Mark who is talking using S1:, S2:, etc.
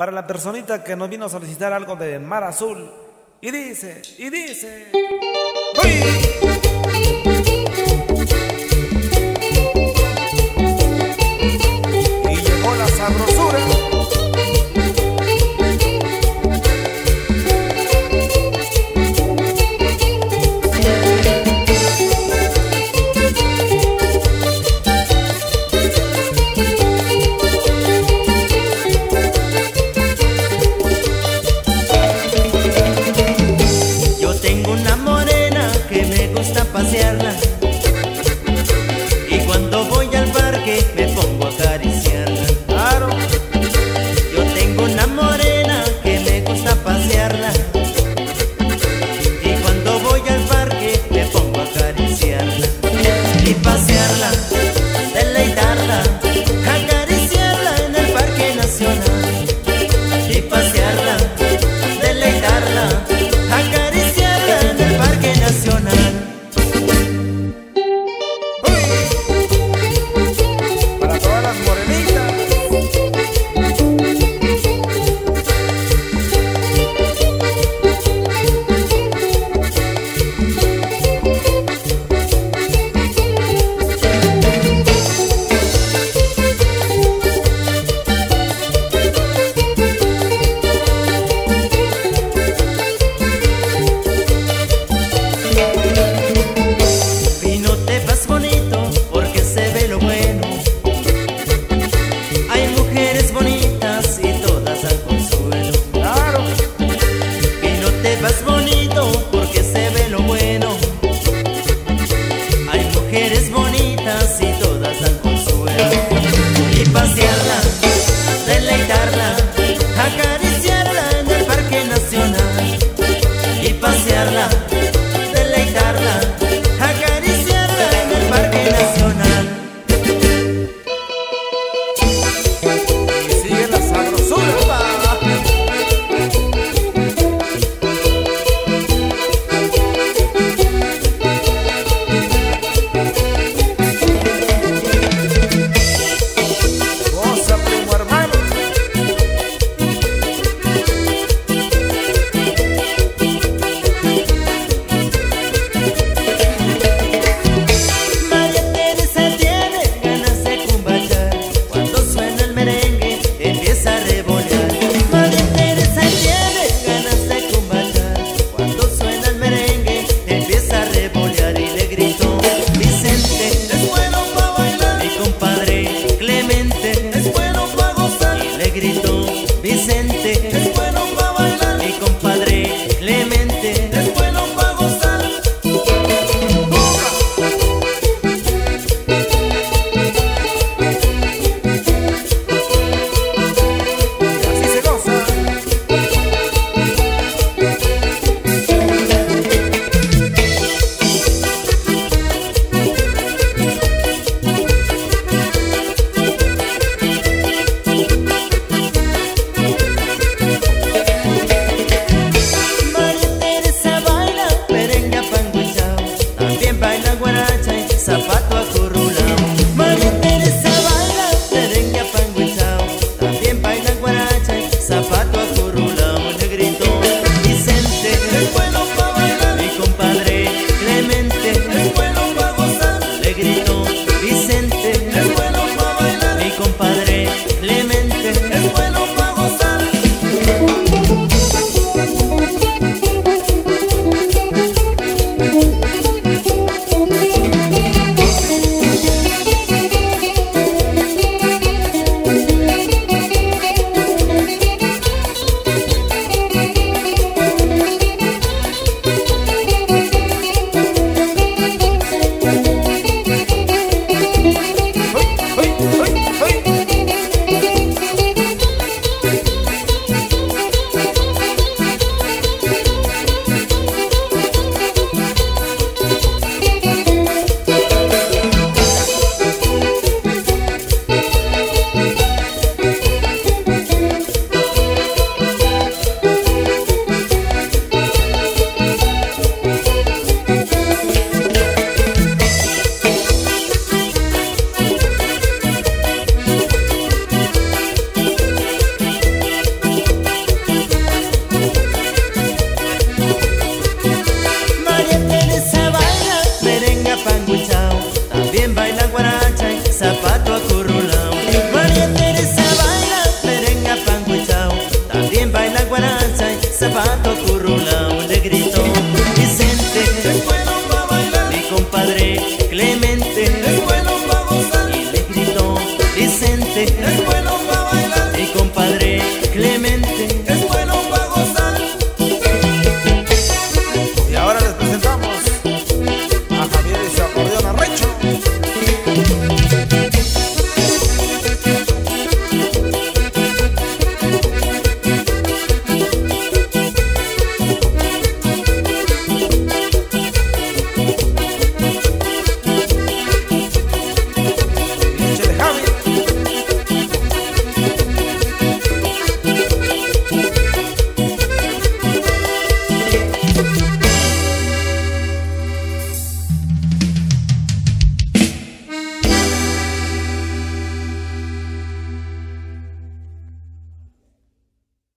S1: para la personita que nos vino a solicitar algo de Mar Azul. Y dice, y dice.
S2: tiernas. se va a.